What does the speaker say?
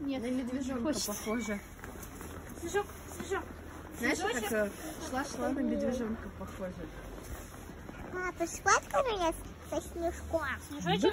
Нет. На медвежонка Хочется. похоже. Снежок, снежок. Знаешь, как шла-шла э, на медвежонка похоже. А, ты меня, со снежком? Снежочек.